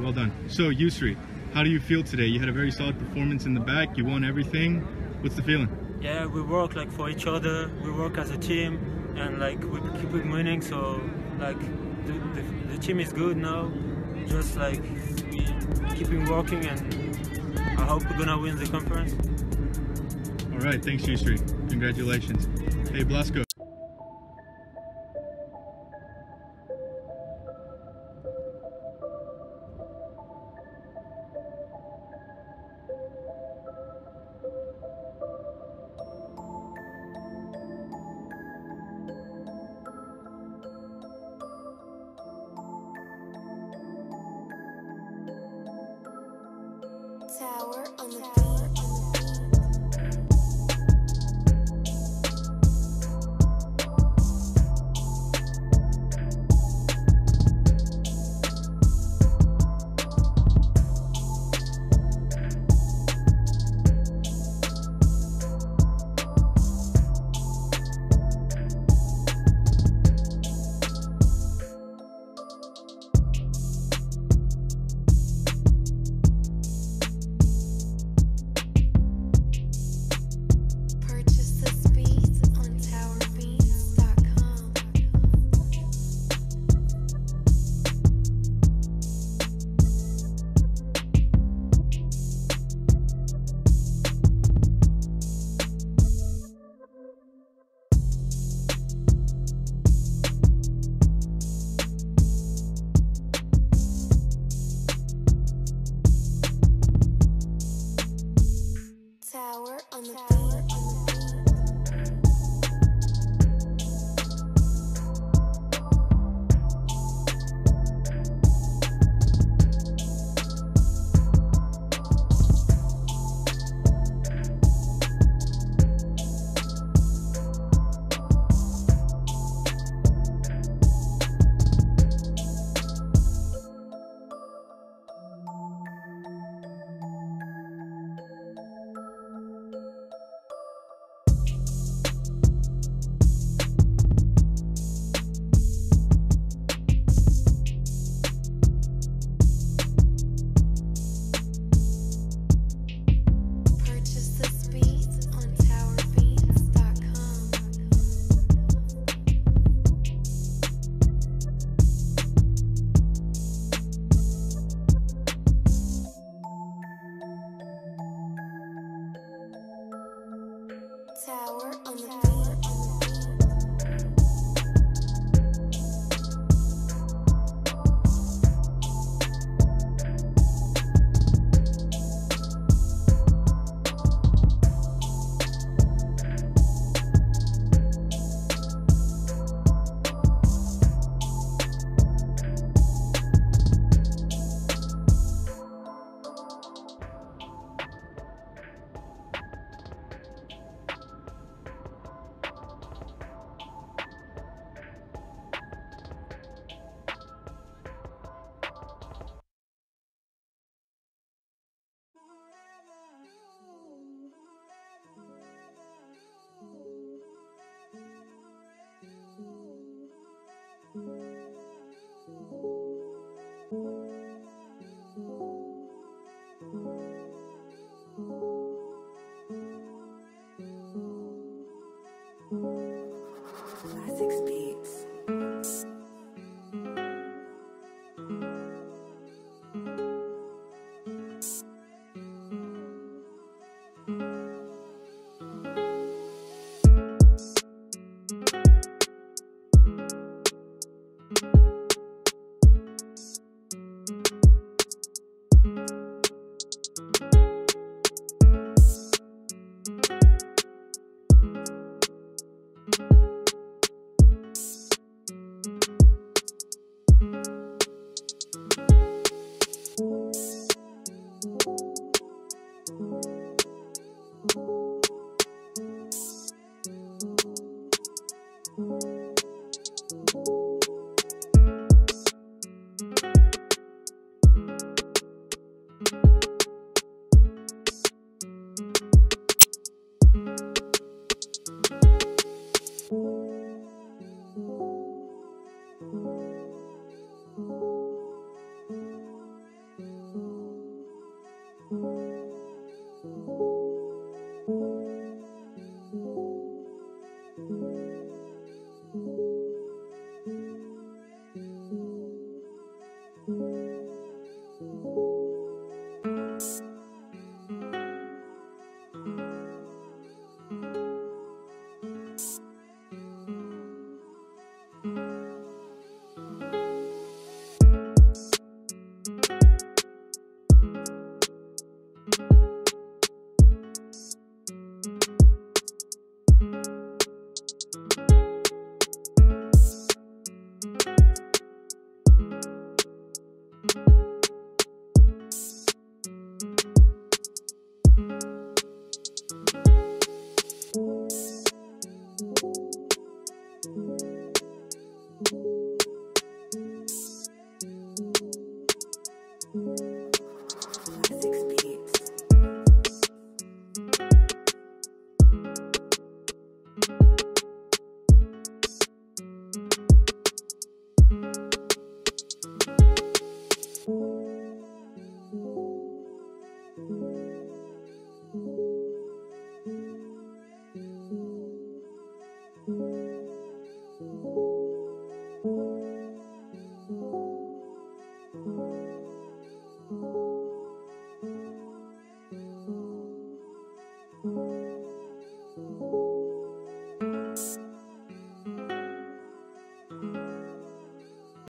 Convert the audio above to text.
well done. So, Yousri, how do you feel today? You had a very solid performance in the back. You won everything. What's the feeling? Yeah, we work like for each other. We work as a team, and like we keep winning. So like the, the, the team is good now. Just like we keeping working, and I hope we're gonna win the conference. All right, thanks, Yousri. Congratulations. Hey, Blasco. On the On the